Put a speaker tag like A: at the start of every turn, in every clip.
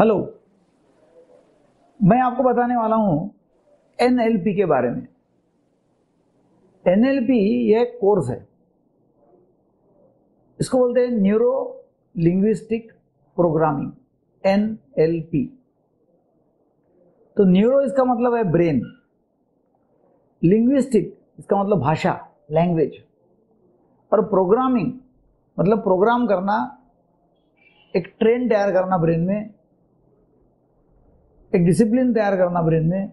A: Hello मैं आपको बताने वाला हूँ एनएलपी के बारे में। एनएलपी ये एक कोर्स है। इसको बोलते हैं न्यूरो लिंग्विस्टिक प्रोग्रामिंग एनएलपी तो न्यूरो इसका मतलब है ब्रेन लिंग्विस्टिक इसका मतलब भाषा लैंग्वेज और प्रोग्रामिंग मतलब प्रोग्राम करना, एक ट्रेन तैयार करना ब्रेन में। एक डिसिप्लिन तैयार करना ब्रेन में,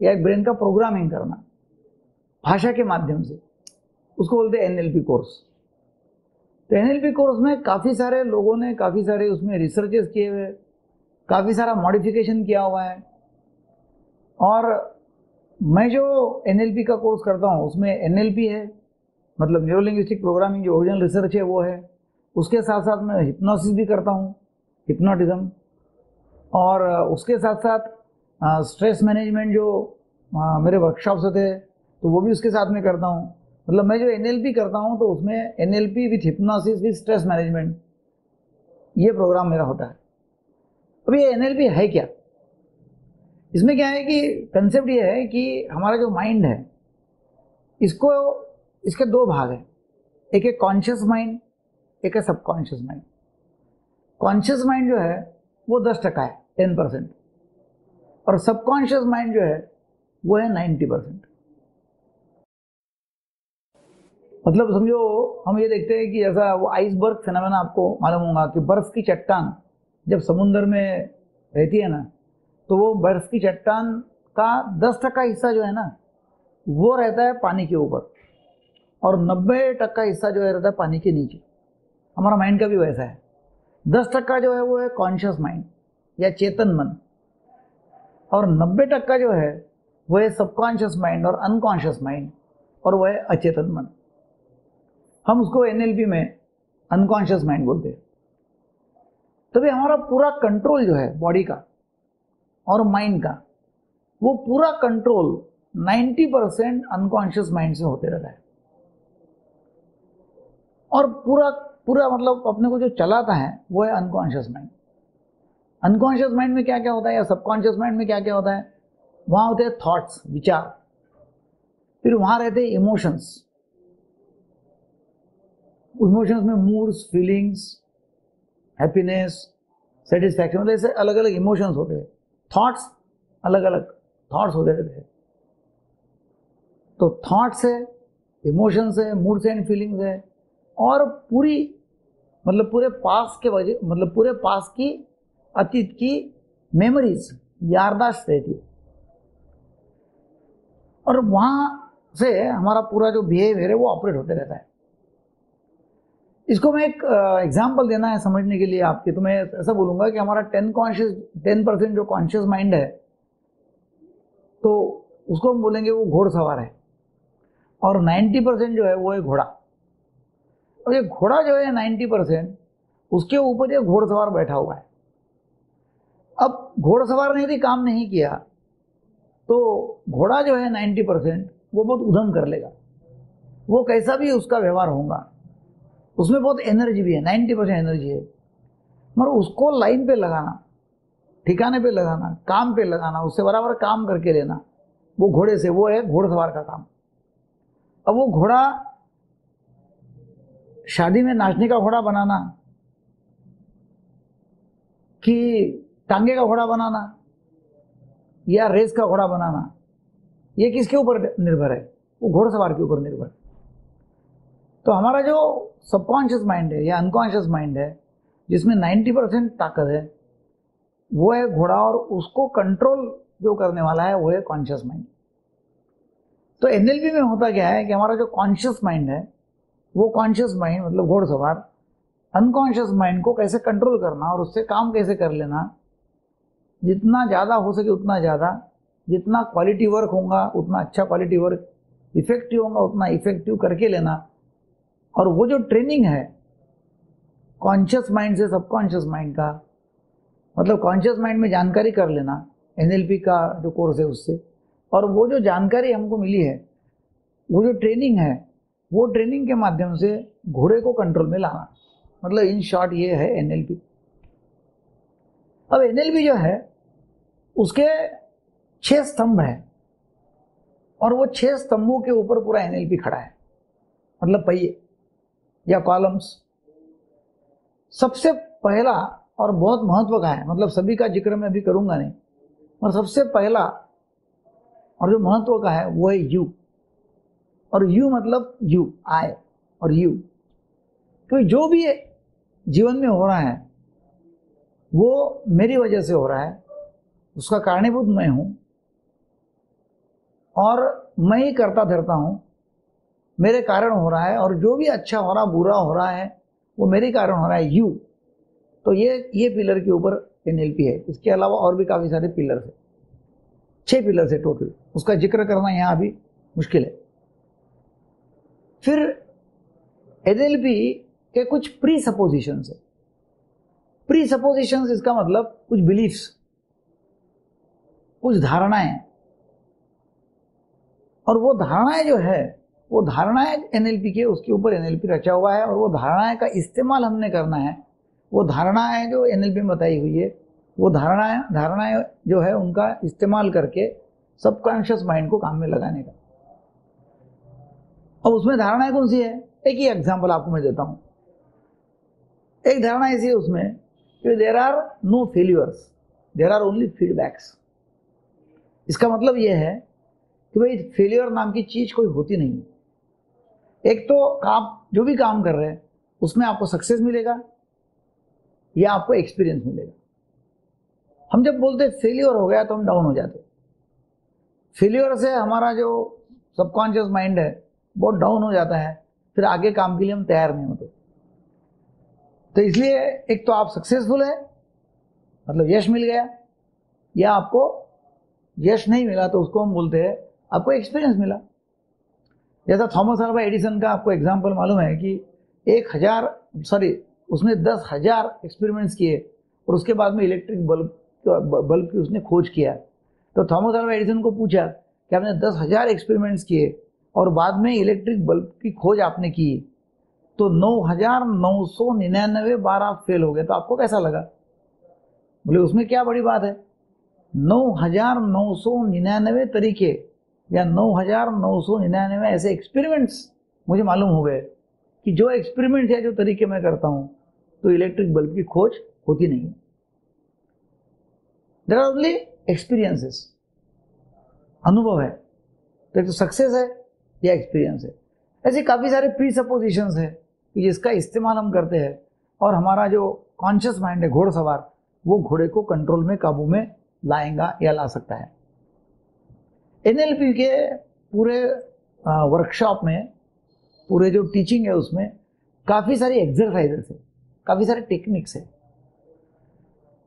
A: या एक ब्रेन का प्रोग्रामिंग करना, भाषा के माध्यम से। उसको बोलते हैं एनएलपी कोर्स तो एनएलपी कोर्स में काफ़ी सारे लोगों ने काफ़ी सारे उसमें रिसर्चेस किए हुए काफ़ी सारा मॉडिफिकेशन किया हुआ है। और मैं जो एनएलपी का कोर्स करता हूँ, उसमें एनएलपी है मतलब न्यूरोलिंग्विस्टिक प्रोग्रामिंग जो ओरिजिनल रिसर्च है, वो है। उसके साथ साथ मैं हिप्नोसिस भी करता हूँ हिप्नोटिज्म और उसके साथ साथ स्ट्रेस मैनेजमेंट जो मेरे वर्कशॉप्स होते हैं तो वो भी उसके साथ में करता हूँ। मतलब मैं जो एनएलपी करता हूँ तो उसमें N L P with hypnosis with stress management ये प्रोग्राम मेरा होता है। अब ये एनएलपी है क्या? इसमें क्या है कि कंसेप्ट ये है कि हमारा जो माइंड है, इसको, इसके दो भाग हैं। एक है कॉन्शियस माइंड एक है सबकॉन्शियस माइंड कॉन्शियस माइंड जो है, वो दस टका है। टेन परसेंट और सबकॉन्शियस माइंड जो है, वो है नाइन्टी परसेंट मतलब समझो, हम ये देखते हैं कि ऐसा वो आइसबर्ग फिनोमेना आपको मालूम होगा कि बर्फ़ की चट्टान जब समुन्द्र में रहती है ना तो वो बर्फ़ की चट्टान का दस टका हिस्सा जो है ना, वो रहता है पानी के ऊपर. और नब्बे टक्का हिस्सा जो है रहता है पानी के नीचे. हमारा माइंड का भी वैसा है. दस टक्का जो है वो है कॉन्शियस माइंड या चेतन मन। और नब्बे टक्का जो है वह है सबकॉन्शियस माइंड और अनकॉन्शियस माइंड और वह है अचेतन मन। हम उसको एनएलपी में अनकॉन्शियस माइंड बोलते हैं। तभी हमारा पूरा कंट्रोल जो है बॉडी का और माइंड का, वो पूरा कंट्रोल 90 परसेंट अनकॉन्शियस माइंड से होते रहता है। और पूरा पूरा मतलब अपने को जो चलाता है, वो है अनकॉन्शियस माइंड अनकॉन्शियस माइंड में क्या क्या होता है या सबकॉन्शियस माइंड में क्या क्या होता है? वहाँ होते हैं थॉट्स विचार। फिर वहाँ रहते हैं इमोशंस इमोशंस में मूड्स फीलिंग्स हैप्पीनेस सेटिस्फैक्शन मतलब ऐसे अलग अलग इमोशंस होते हैं। थॉट्स अलग अलग थॉट्स होते रहते हैं। तो थॉट्स है इमोशंस है मूड्स एंड फीलिंग्स है। और पूरी मतलब पूरे पास के वजह मतलब पूरे पास की अतीत की मेमोरीज यारदाश्त रहती है। और वहाँ से हमारा पूरा जो बिहेवियर है, वो ऑपरेट होते रहता है। इसको मैं एक एग्जांपल देना है समझने के लिए आपके तो मैं ऐसा बोलूँगा कि हमारा टेन कॉन्शियस टेन परसेंट जो कॉन्शियस माइंड है तो उसको हम बोलेंगे वो घोड़सवार है। और नाइन्टी परसेंट जो है, वो है घोड़ा। और ये घोड़ा जो है नाइन्टी परसेंट उसके ऊपर ये घोड़सवार बैठा हुआ है। अब घोड़सवार ने यदि काम नहीं किया तो घोड़ा जो है नाइन्टी परसेंट वो बहुत उधम कर लेगा। वो कैसा भी उसका व्यवहार होगा, उसमें बहुत एनर्जी भी है नाइन्टी परसेंट एनर्जी है। मगर उसको लाइन पे लगाना, ठिकाने पे लगाना, काम पे लगाना, उससे बराबर काम करके लेना, वो घोड़े से, वो है घोड़सवार का काम। अब वो घोड़ा शादी में नाचने का घोड़ा बनाना, कि टांगे का घोड़ा बनाना, या रेस का घोड़ा बनाना, ये किसके ऊपर निर्भर है? वो घोड़सवार के ऊपर निर्भर है। तो हमारा जो सबकॉन्शियस माइंड है, या अनकॉन्शियस माइंड है, जिसमें 90 परसेंट ताकत है, वो है घोड़ा और उसको कंट्रोल जो करने वाला है, वो है कॉन्शियस माइंड तो एनएलपी में होता क्या है कि हमारा जो कॉन्शियस माइंड है, वो कॉन्शियस माइंड मतलब घोड़सवार अनकॉन्शियस माइंड को कैसे कंट्रोल करना और उससे काम कैसे कर लेना जितना ज़्यादा हो सके उतना ज़्यादा। जितना क्वालिटी वर्क होगा, उतना अच्छा क्वालिटी वर्क इफ़ेक्टिव होगा, उतना इफ़ेक्टिव करके लेना। और वो जो ट्रेनिंग है कॉन्शियस माइंड से सबकॉन्शियस माइंड का मतलब कॉन्शियस माइंड में जानकारी कर लेना एनएलपी का जो कोर्स है उससे। और वो जो जानकारी हमको मिली है, वो जो ट्रेनिंग है, वो ट्रेनिंग के माध्यम से घोड़े को कंट्रोल में लाना। मतलब इन शॉर्ट ये है एनएलपी अब एनएलपी जो है उसके छह स्तंभ हैं। और वो छह स्तंभों के ऊपर पूरा एनएलपी खड़ा है। मतलब पहिए या कॉलम्स सबसे पहला और बहुत महत्व का है मतलब सभी का ज़िक्र मैं अभी करूँगा नहीं और सबसे पहला और जो महत्व का है, वो है यू। और यू मतलब यू, आय और यू। तो जो भी जीवन में हो रहा है, वो मेरी वजह से हो रहा है उसका कारणीभूत मैं हूँ और मैं ही करता धरता हूँ। मेरे कारण हो रहा है और जो भी अच्छा हो रहा, बुरा हो रहा है, वो मेरे कारण हो रहा है यू तो ये ये पिलर के ऊपर एनएलपी है। इसके अलावा और भी काफ़ी सारे पिलर है। छह पिलर है टोटल उसका ज़िक्र करना यहाँ अभी मुश्किल है। फिर एनएलपी के कुछ प्री सपोजिशन है। प्री सपोजिशन इसका मतलब कुछ बिलीफ्स कुछ धारणाएँ। और वो धारणाएँ जो है, वो धारणाएँ एनएलपी के, उसके ऊपर एनएलपी रचा हुआ है और वो धारणाएँ का इस्तेमाल हमने करना है। वो धारणाएँ जो एनएलपी में बताई हुई है, वो धारणाएँ धारणाएँ जो है उनका इस्तेमाल करके सबकॉन्शियस माइंड को काम में लगाने का। अब उसमें धारणाएँ कौन सी है? एक ही एग्ज़ाम्पल आपको मैं देता हूँ। एक धारणा ऐसी है उसमें कि there are no failures there are only feedbacks इसका मतलब यह है कि भाई फेलियर नाम की चीज़ कोई होती नहीं एक तो आप जो भी काम कर रहे हैं, उसमें आपको सक्सेस मिलेगा या आपको एक्सपीरियंस मिलेगा। हम जब बोलते फेलियर हो गया तो हम डाउन हो जाते फेलियर से हमारा जो सबकॉन्शियस माइंड है बहुत डाउन हो जाता है, फिर आगे काम के लिए हम तैयार नहीं होते। तो इसलिए एक तो आप सक्सेसफुल है मतलब यश मिल गया, या आपको यश नहीं मिला तो उसको हम बोलते हैं, आपको एक्सपीरियंस मिला। जैसा थॉमस अल्वा एडिसन का आपको एग्ज़ाम्पल मालूम है कि एक हज़ार सॉरी उसने दस हज़ार एक्सपेरिमेंट्स किए और उसके बाद में इलेक्ट्रिक बल्ब बल्ब की उसने खोज किया। तो थॉमस अल्वा एडिसन को पूछा कि आपने दस हज़ार एक्सपेरिमेंट्स किए और बाद में इलेक्ट्रिक बल्ब की खोज आपने की तो नौ हज़ार नौ सौ निन्यानवे बार आप फेल हो गए तो आपको कैसा लगा? बोले, उसमें क्या बड़ी बात है? नौ हज़ार नौ सौ निन्यानवे तरीके या नौ हज़ार नौ सौ निन्यानवे ऐसे एक्सपेरिमेंट्स मुझे मालूम हो गए कि जो एक्सपेरिमेंट या जो तरीके मैं करता हूँ तो इलेक्ट्रिक बल्ब की खोज होती नहीं है। देर आर ओनली एक्सपीरियंसेस अनुभव है। तो एक तो सक्सेस है, या एक्सपीरियंस है। ऐसे काफ़ी सारे प्री सपोजिशन है कि जिसका इस्तेमाल हम करते हैं और हमारा जो कॉन्शियस माइंड है, घोड़सवार, वो घोड़े को कंट्रोल में, काबू में लाएगा या ला सकता है। एनएलपी के पूरे वर्कशॉप में, पूरे जो टीचिंग है उसमें काफ़ी सारी एक्सरसाइजेस है, काफ़ी सारे टेक्निक्स है।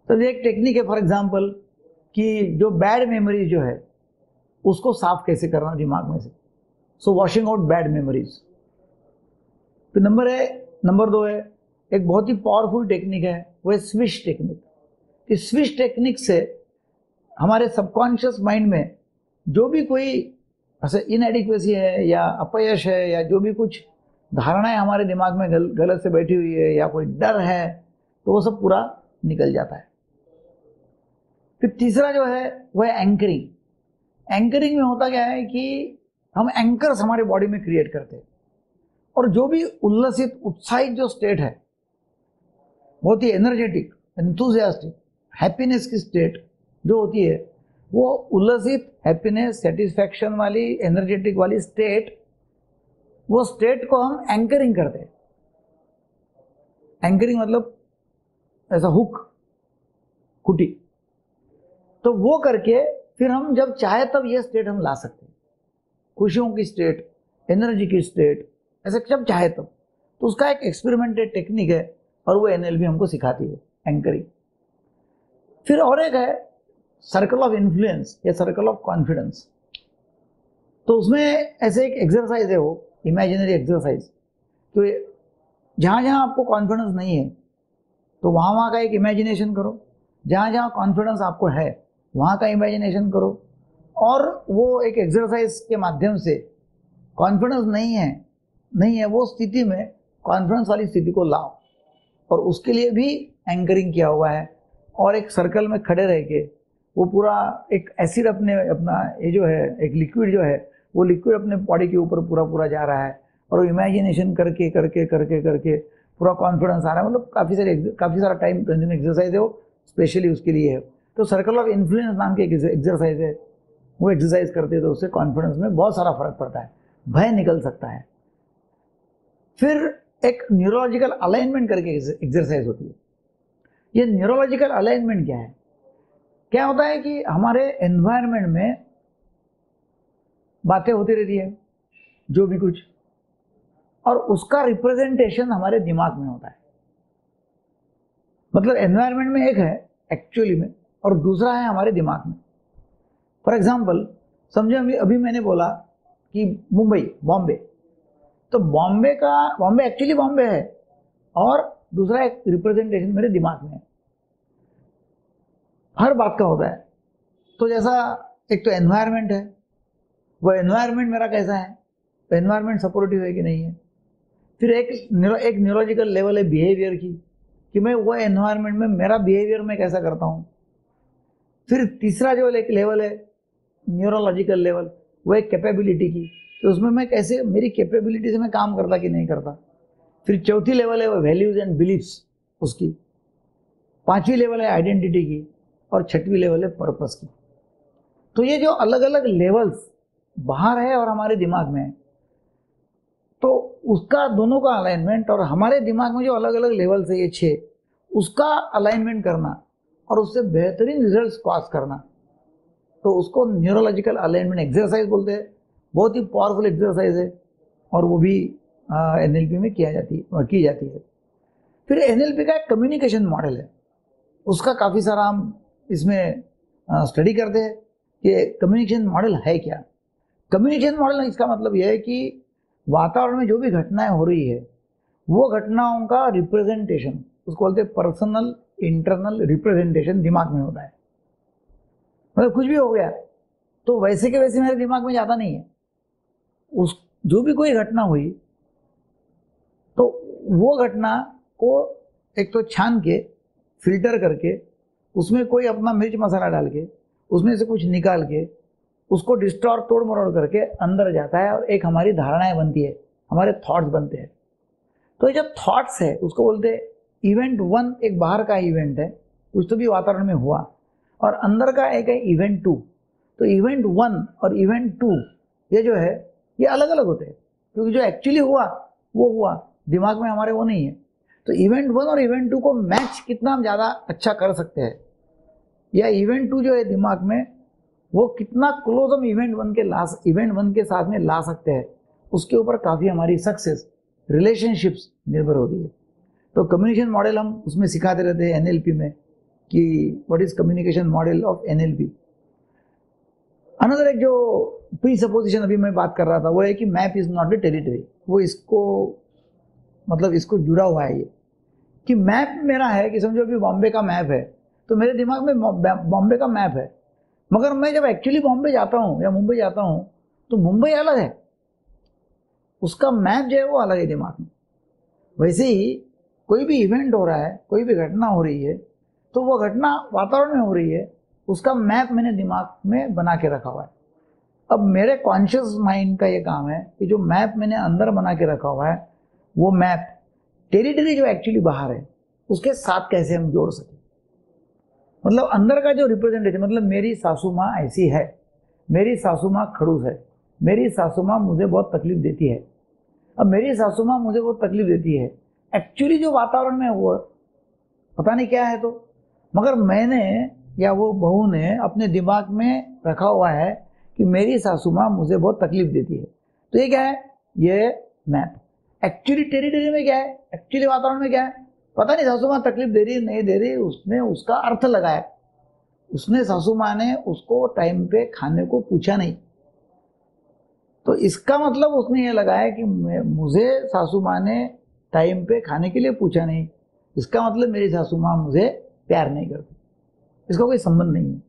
A: तो एक टेक्निक है फॉर एग्जांपल कि जो बैड मेमोरीज जो है, उसको साफ़ कैसे करना दिमाग में से। So washing out bad memories तो नंबर है नंबर दो है, एक बहुत ही पावरफुल टेक्निक है, वो है स्विश टेक्निक स्विश टेक्निक से हमारे सबकॉन्शियस माइंड में जो भी कोई ऐसे इनएडिक्वेसी है या अपयश है या जो भी कुछ धारणाएँ हमारे दिमाग में गल, गलत से बैठी हुई है या कोई डर है तो वो सब पूरा निकल जाता है। फिर तीसरा जो है वह है एंकरिंग एंकरिंग में होता क्या है कि हम एंकर्स हमारे बॉडी में क्रिएट करते हैं। और जो भी उल्लसित उत्साहित जो स्टेट है बहुत ही एनर्जेटिक एंथुजियास्टिक हैप्पीनेस की स्टेट जो होती है, वो उल्लसित हैप्पीनेस सेटिस्फैक्शन वाली एनर्जेटिक वाली स्टेट वो स्टेट को हम एंकरिंग करते हैं। एंकरिंग मतलब ऐसा हुक कुटी। तो वो करके फिर हम जब चाहे तब ये स्टेट हम ला सकते हैं। खुशियों की स्टेट एनर्जी की स्टेट ऐसे जब चाहे तब। तो उसका एक एक्सपेरिमेंटेड टेक्निक है और वो एनएलपी हमको सिखाती है एंकरिंग फिर और एक है सर्कल ऑफ़ इन्फ्लुएंस या सर्कल ऑफ़ कॉन्फिडेंस तो उसमें ऐसे एक एक्सरसाइज है वो इमेजिनरी एक्सरसाइज तो जहाँ जहाँ आपको कॉन्फिडेंस नहीं है तो वहाँ वहाँ का एक इमेजिनेशन करो. जहाँ जहाँ कॉन्फिडेंस आपको है, वहाँ का इमेजिनेशन करो. और वो एक एक्सरसाइज के माध्यम से कॉन्फिडेंस नहीं है नहीं है वो स्थिति में कॉन्फिडेंस वाली स्थिति को लाओ. और उसके लिए भी एंकरिंग किया हुआ है. और एक सर्कल में खड़े रह के वो पूरा एक एसिड अपने, अपना ये जो है, एक लिक्विड जो है, वो लिक्विड अपने बॉडी के ऊपर पूरा पूरा जा रहा है। और इमेजिनेशन करके करके करके करके पूरा कॉन्फिडेंस आ रहा है। मतलब काफ़ी सारे काफ़ी सारा टाइम कंज्यूम एक्सरसाइज है वो स्पेशली उसके लिए है। तो सर्कल ऑफ़ इन्फ्लुएंस नाम की एक एक्सरसाइज है। वो एक्सरसाइज करते तो उससे कॉन्फिडेंस में बहुत सारा फ़र्क पड़ता है। भय निकल सकता है। फिर एक न्यूरोलॉजिकल अलाइनमेंट करके एक्सरसाइज होती है। ये न्यूरोलॉजिकल अलाइनमेंट क्या है? क्या होता है कि हमारे एनवायरनमेंट में बातें होती रहती है, जो भी कुछ, और उसका रिप्रेजेंटेशन हमारे दिमाग में होता है। मतलब एनवायरनमेंट में एक है एक्चुअली में, और दूसरा है हमारे दिमाग में। फॉर एग्ज़ाम्पल समझे अभी अभी मैंने बोला कि मुंबई, बॉम्बे। तो बॉम्बे का, बॉम्बे एक्चुअली बॉम्बे है, और दूसरा एक रिप्रेजेंटेशन मेरे दिमाग में है। हर बात का होता है। तो जैसा एक तो एनवायरनमेंट है, वो एनवायरनमेंट मेरा कैसा है? तो एनवायरनमेंट सपोर्टिव है कि नहीं है? फिर एक एक न्यूरोलॉजिकल लेवल है बिहेवियर की, कि मैं वो एनवायरनमेंट में मेरा बिहेवियर मैं कैसा करता हूँ? फिर तीसरा जो एक लेवल है न्यूरोलॉजिकल लेवल वो एक कैपेबिलिटी की तो उसमें मैं कैसे, मेरी कैपेबिलिटी से मैं काम करता कि नहीं करता? फिर चौथी लेवल है वो वैल्यूज़ एंड बिलीव्स उसकी। पांचवी लेवल है आइडेंटिटी की और छठवीं लेवल है पर्पस की। तो ये जो अलग अलग लेवल्स बाहर है और हमारे दिमाग में है तो उसका दोनों का अलाइनमेंट और हमारे दिमाग में जो अलग अलग लेवल्स है ये छः उसका अलाइनमेंट करना और उससे बेहतरीन रिजल्ट्स पास करना तो उसको न्यूरोलॉजिकल अलाइनमेंट एक्सरसाइज बोलते हैं। बहुत ही पावरफुल एक्सरसाइज है और वो भी एनएलपी में किया जाती है की जाती है। फिर एनएलपी का एक कम्युनिकेशन मॉडल है, उसका काफ़ी सारा हम इसमें स्टडी करते हैं कि कम्युनिकेशन मॉडल है क्या? कम्युनिकेशन मॉडल इसका मतलब यह है कि वातावरण में जो भी घटनाएँ हो रही है, वो घटनाओं का रिप्रेजेंटेशन उसको बोलते हैं पर्सनल इंटरनल रिप्रेजेंटेशन दिमाग में होता है। मतलब कुछ भी हो गया तो वैसे के वैसे मेरे दिमाग में जाता नहीं है। उस, जो भी कोई घटना हुई तो वो घटना को एक तो छान के फ़िल्टर करके उसमें कोई अपना मिर्च मसाला डाल के, उसमें से कुछ निकाल के, उसको डिस्टॉर तोड़ मरोड़ करके अंदर जाता है और एक हमारी धारणाएँ बनती है, हमारे थॉट्स बनते हैं। तो ये जो थॉट्स है, उसको बोलते हैं इवेंट वन एक बाहर का इवेंट है, कुछ तो भी वातावरण में हुआ, और अंदर का एक है इवेंट टू तो इवेंट वन और इवेंट टू ये जो है, ये अलग अलग होते हैं, क्योंकि जो एक्चुअली हुआ, वो हुआ, दिमाग में हमारे वो नहीं है। तो इवेंट वन और इवेंट टू को मैच कितना हम ज़्यादा अच्छा कर सकते हैं। या इवेंट टू जो है दिमाग में, वो कितना क्लोज हम इवेंट वन के ला इवेंट वन के साथ में ला सकते हैं, उसके ऊपर काफ़ी हमारी सक्सेस रिलेशनशिप्स निर्भर होती है। तो कम्युनिकेशन मॉडल हम उसमें सिखाते रहते हैं एनएलपी में कि what is communication model of NLP another एक जो प्री सपोजिशन अभी मैं बात कर रहा था, वो है कि map is not a territory वो इसको मतलब इसको जुड़ा हुआ है ये। कि मैप मेरा है कि समझो अभी बॉम्बे का मैप है तो मेरे दिमाग में बॉम्बे का मैप है। मगर मैं जब एक्चुअली बॉम्बे जाता हूँ, या मुंबई जाता हूँ तो मुंबई अलग है। उसका मैप जो है वो अलग है दिमाग में। वैसे ही कोई भी इवेंट हो रहा है, कोई भी घटना हो रही है तो वो घटना वातावरण में हो रही है, उसका मैप मैंने दिमाग में बना के रखा हुआ है। अब मेरे कॉन्शियस माइंड का ये काम है कि जो मैप मैंने अंदर बना के रखा हुआ है, वो मैप टेरिटरी जो एक्चुअली बाहर है, उसके साथ कैसे हम जोड़ सकें? मतलब अंदर का जो रिप्रेजेंटेशन मतलब मेरी सासू माँ ऐसी है, मेरी सासू माँ खड़ूस है, मेरी सासू माँ मुझे बहुत तकलीफ़ देती है। अब मेरी सासू माँ मुझे बहुत तकलीफ़ देती है। एक्चुअली जो वातावरण में वो पता नहीं क्या है तो। मगर मैंने या वो बहू ने अपने दिमाग में रखा हुआ है कि मेरी सासू माँ मुझे बहुत तकलीफ़ देती है। तो ये क्या है? ये मैप। एक्चुअली टेरिटरी में क्या है? एक्चुअली वातावरण में क्या है? पता नहीं सासू माँ तकलीफ़ दे रही नहीं दे रही उसने उसका अर्थ लगाया। उसने सासू माँ ने उसको टाइम पे खाने को पूछा नहीं। तो इसका मतलब उसने ये लगाया कि मुझे सासू माँ ने टाइम पे खाने के लिए पूछा नहीं। इसका मतलब मेरी सासू माँ मुझे प्यार नहीं करती। इसका कोई संबंध नहीं है।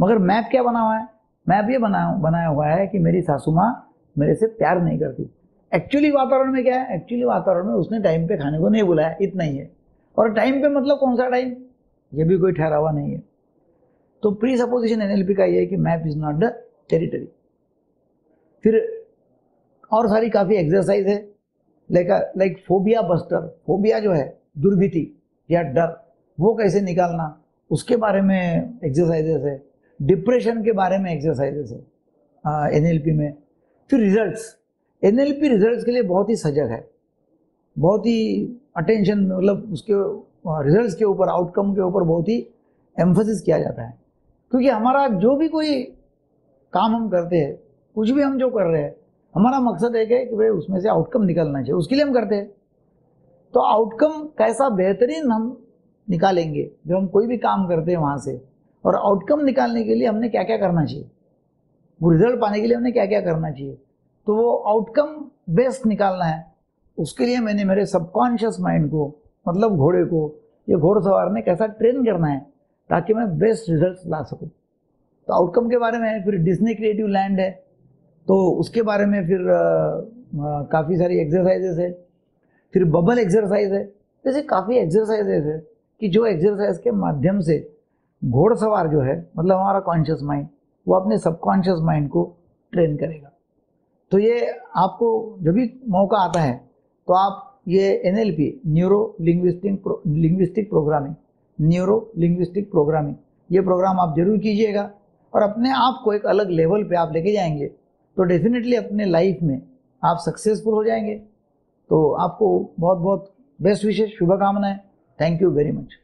A: मगर मैप क्या बना हुआ है? मैप ये बना, बनाया हुआ है कि मेरी सासू माँ मेरे से प्यार नहीं करती। एक्चुअली वातावरण में क्या है? एक्चुअली वातावरण में उसने टाइम पे खाने को नहीं बुलाया। इतना ही है। और टाइम पे मतलब कौन सा टाइम ये भी कोई ठहरावा नहीं है। तो प्री सपोजिशन एनएलपी का ये है कि map is not the territory फिर और सारी काफ़ी एक्सरसाइज है। Like like phobia buster phobia जो है, दुर्भीति या डर, वो कैसे निकालना? उसके बारे में एक्सरसाइजेस है। डिप्रेशन के बारे में एक्सरसाइजेस है एनएलपी में। फिर रिजल्ट्स एनएलपी रिजल्ट्स के लिए बहुत ही सजग है। बहुत ही अटेंशन मतलब उसके रिजल्ट्स के ऊपर आउटकम के ऊपर बहुत ही एम्फोसिस किया जाता है। क्योंकि हमारा जो भी कोई काम हम करते हैं, कुछ भी हम जो कर रहे हैं, हमारा मकसद एक है कि भाई उसमें से आउटकम निकलना चाहिए, उसके लिए हम करते हैं। तो आउटकम कैसा बेहतरीन हम निकालेंगे, जब हम कोई भी काम करते हैं वहाँ से, और आउटकम निकालने के लिए हमने क्या क्या करना चाहिए? वो रिज़ल्ट पाने के लिए हमने क्या क्या करना चाहिए? तो वो आउटकम बेस्ट निकालना है। उसके लिए मैंने मेरे सबकॉन्शियस माइंड को मतलब घोड़े को, ये घोड़सवार ने कैसा ट्रेन करना है, ताकि मैं बेस्ट रिज़ल्ट ला सकूँ। तो आउटकम के बारे में फिर डिस्नी क्रिएटिव लैंड है तो उसके बारे में फिर काफ़ी सारी एक्सरसाइजेस है, फिर बबल एक्सरसाइज है, जैसे काफ़ी एक्सरसाइजेस है, कि जो एक्सरसाइज के माध्यम से घोड़सवार जो है मतलब हमारा कॉन्शियस माइंड वो अपने सबकॉन्शियस माइंड को ट्रेन करेगा। तो ये आपको जब भी मौका आता है तो आप ये N L P neuro linguistic linguistic programming neuro linguistic programming ये प्रोग्राम आप ज़रूर कीजिएगा। और अपने आप को एक अलग लेवल पे आप लेके जाएँगे तो डेफिनेटली अपने लाइफ में आप सक्सेसफुल हो जाएँगे। तो आपको बहुत बहुत बेस्ट विशेष शुभकामनाएँ। Thank you very much